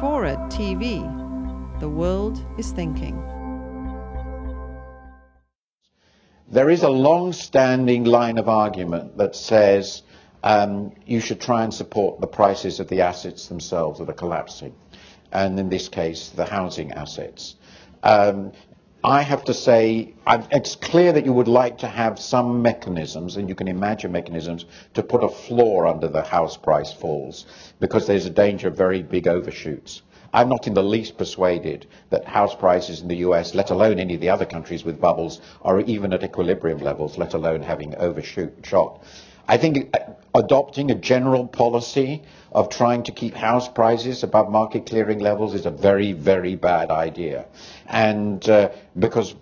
Forward TV. The world is thinking. There is a long-standing line of argument that says um, you should try and support the prices of the assets themselves that are collapsing, and in this case, the housing assets. Um, I have to say, I've, it's clear that you would like to have some mechanisms, and you can imagine mechanisms, to put a floor under the house price falls, because there's a danger of very big overshoots. I'm not in the least persuaded that house prices in the US, let alone any of the other countries with bubbles, are even at equilibrium levels, let alone having overshoot shot. I think uh, adopting a general policy of trying to keep house prices above market clearing levels is a very, very bad idea. And uh, because,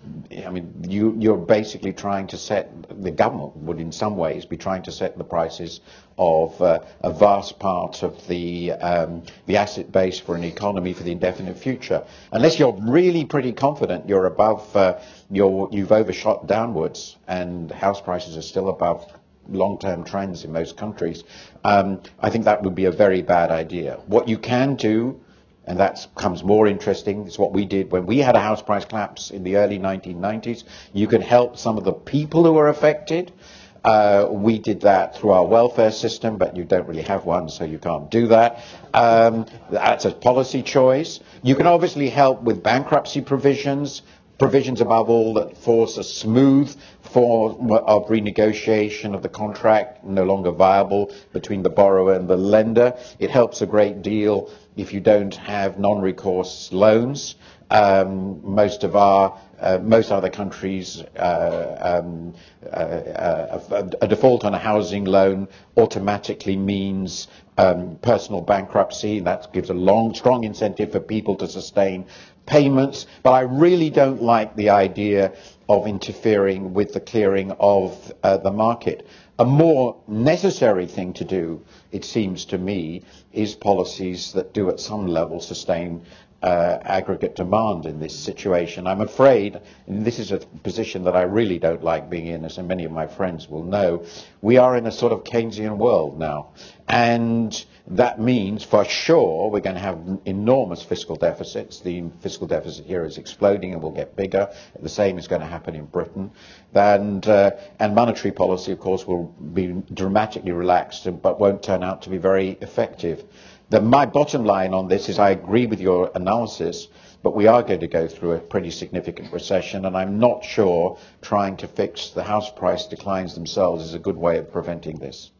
I mean, you, you're basically trying to set, the government would in some ways be trying to set the prices of uh, a vast part of the, um, the asset base for an economy for the indefinite future. Unless you're really pretty confident you're above, uh, you're, you've overshot downwards and house prices are still above long-term trends in most countries, um, I think that would be a very bad idea. What you can do, and that becomes more interesting, is what we did when we had a house price collapse in the early 1990s. You can help some of the people who are affected. Uh, we did that through our welfare system, but you don't really have one, so you can't do that. Um, that's a policy choice. You can obviously help with bankruptcy provisions provisions above all that force a smooth form of renegotiation of the contract, no longer viable between the borrower and the lender. It helps a great deal if you don't have non-recourse loans. Um, most of our uh, most other countries, uh, um, uh, uh a, a, default on a housing loan automatically means um, personal bankruptcy. That gives a long, strong incentive for people to sustain payments, but I really don't like the idea of interfering with the clearing of uh, the market. A more necessary thing to do, it seems to me, is policies that do at some level sustain uh, aggregate demand in this situation. I'm afraid, and this is a position that I really don't like being in, as many of my friends will know, we are in a sort of Keynesian world now. And that means, for sure, we're going to have enormous fiscal deficits. The fiscal deficit here is exploding and will get bigger. The same is going to happen in Britain. And, uh, and monetary policy, of course, will be dramatically relaxed, but won't turn out to be very effective. The, my bottom line on this is I agree with your analysis, but we are going to go through a pretty significant recession, and I'm not sure trying to fix the house price declines themselves is a good way of preventing this.